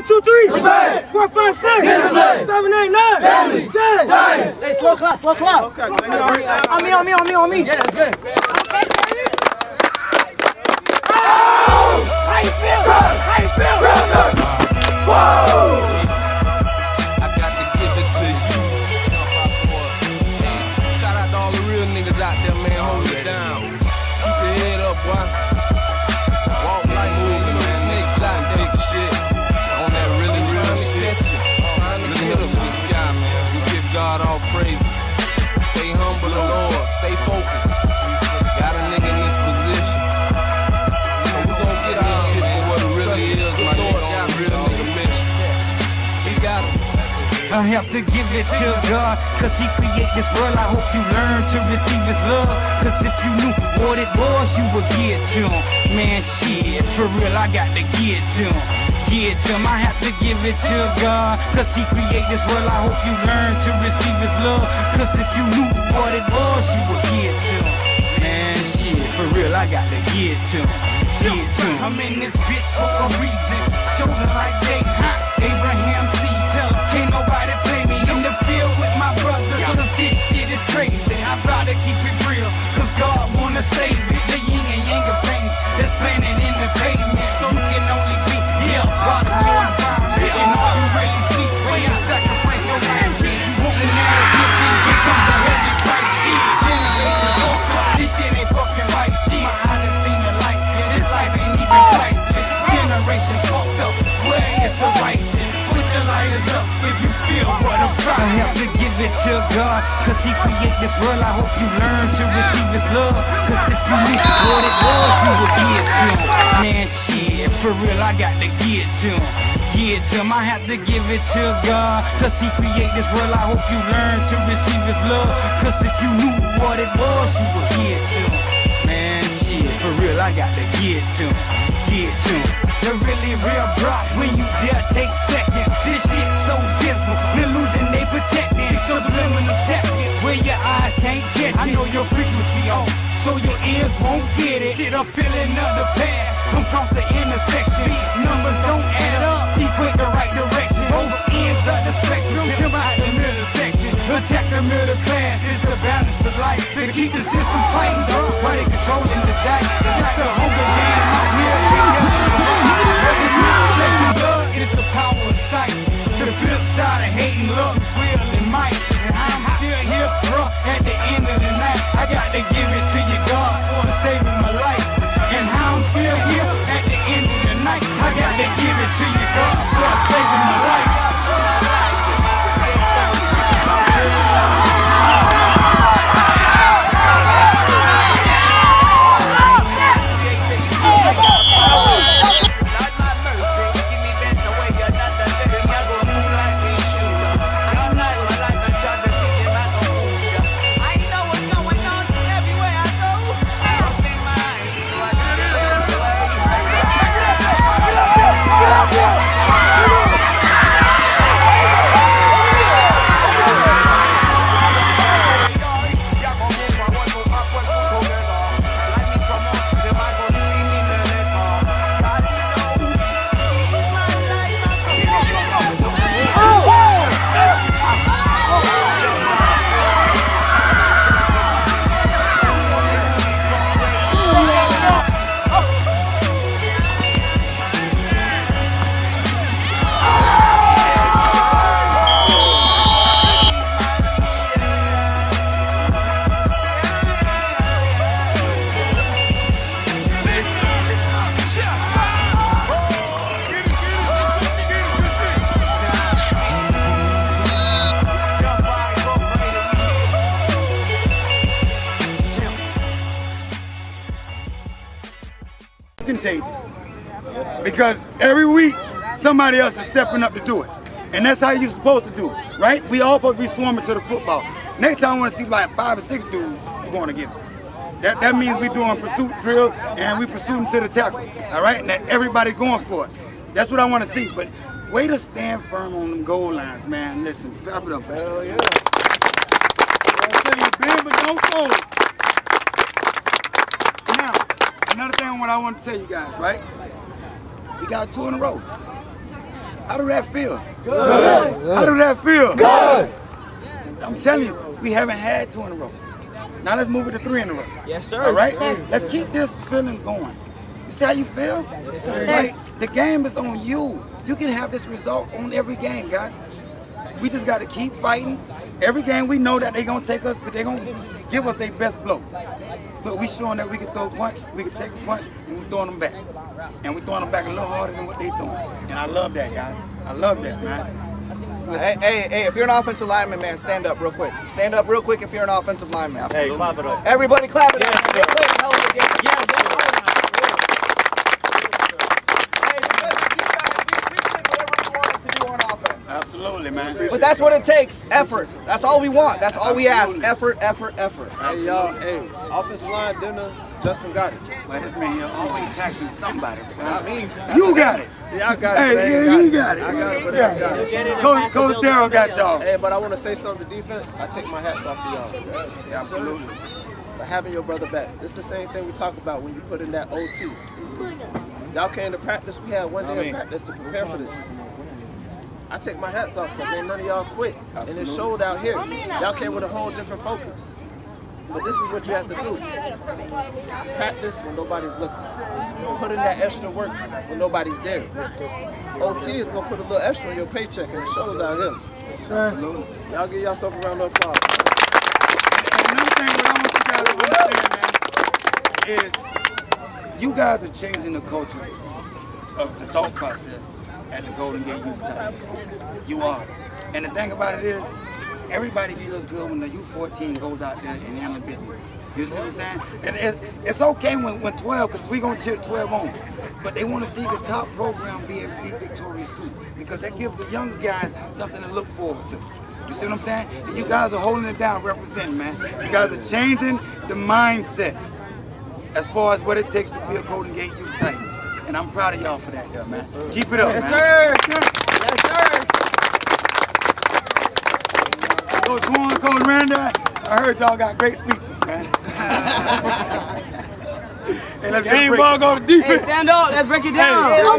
One, two, three. Four, five, six. Seven, eight, nine. Family. Ten. Hey, slow clap, slow clap. On me, on me, on me, on me. Yeah, that's good. How you feel? How you feel? I have to give it to God, cause He created this world. I hope you learn to receive His love. Cause if you knew what it was, you would get to Him. Man, shit, for real, I got to get to Him. Get to Him, I have to give it to God, cause He created this world. I hope you learn to receive His love. Cause if you knew what it was, you would get to Him. Man, shit, for real, I got to get to Him. Get to Him. I'm in this bitch for a reason. Shoulders like they hot. I'd keep it real. Cause God wanna save it to God, cause He created this world. I hope you learn to receive His love. Cause if you knew what it was, you would get to Him. Man, shit, for real, I got to get to Him. Get to Him, I have to give it to God. Cause He created this world. I hope you learn to receive His love. Cause if you knew what it was, you would get to Him. Man, shit, for real, I got to get to him, get to him. The really real drop when you dare take seconds. This shit so dismal, illusion they protecting. Subliminal tactics where your eyes can't catch it. I know your frequency off, so your ears won't get it. Shit, a feeling of the past, come cross the intersection. Numbers don't add up, Be equate the right direction. Both ends of the spectrum, come out the middle section. Attack the middle class, it's the balance of life. They keep the system fighting, while they controlling the dice. The hunger game Because every week, somebody else is stepping up to do it. And that's how you're supposed to do it, right? We all supposed to be swarming to the football. Next time I want to see like five or six dudes going against them. That, that means we're doing pursuit drill and we pursuing to the tackle, all right? And that everybody going for it. That's what I want to see. But way to stand firm on them goal lines, man. Listen, clap it up. Hell yeah. I'm telling you, bend but don't fold. Now, another thing what I want to tell you guys, right? We got two in a row. How do that feel? Good. How do that feel? Good. I'm telling you, we haven't had two in a row. Now let's move it to three in a row. Yes, sir. All right? Yes, sir. Let's keep this feeling going. You see how you feel? Like the game is on you. You can have this result on every game, guys. We just got to keep fighting. Every game we know that they're gonna take us, but they're gonna give us their best blow. But we showing that we can throw a punch, we can take a punch, and we're throwing them back. And we throwing them back a little harder than what they doing. And I love that, guys. I love that, man. Hey, hey, hey, if you're an offensive lineman, man, stand up real quick. Stand up real quick if you're an offensive lineman. Hey, clap it up. Everybody clap it Yes, up. sir. They played hell of a game. Hey, listen, you guys, we- we did whatever we wanted to do on offense. Absolutely, man. But that's what it takes, effort. That's all we want. That's all we ask. Effort, effort, effort. Hey y'all, hey, offensive line dinner, Justin got it. Well, this man here always taxing somebody. Not me. You got it. Yeah, I got it. Hey, man. yeah, Got you got it. I got it, but Yeah. I got it. Coach, Coach Darrell got y'all. Hey, but I want to say something to defense. I take my hats off to y'all. Yeah, absolutely. For having your brother back. It's the same thing we talk about when you put in that OT. Y'all came to practice. We had one day of practice to prepare for this. I take my hats off because ain't none of y'all quit. And it showed out here. Y'all came with a whole different focus. But this is what you have to do. Practice when nobody's looking. Put in that extra work when nobody's there. OT is gonna put a little extra in your paycheck and it shows out here. Absolutely. Y'all give yourself a round of applause. Another thing what I want you guys to understand, man, is you guys are changing the culture of the thought process at the Golden Gate Youth Titans. You are. And the thing about it is, everybody feels good when the U14 goes out there and handle business. You see what I'm saying? And it, it's okay when, when 12, because we're going to cheer 12 on. But they want to see the top program be, be victorious too. Because that gives the younger guys something to look forward to. You see what I'm saying? And you guys are holding it down, representing, man. You guys are changing the mindset as far as what it takes to be a Golden Gate Youth Titan. And I'm proud of y'all for that, though, man. Keep it up, Yes, man. sir. Yes, sir. Coach Warren, Coach Randy, I heard y'all got great speeches, man. hey, let's get Game break. ball go to defense. Hey, stand up. Let's break it down. Oh,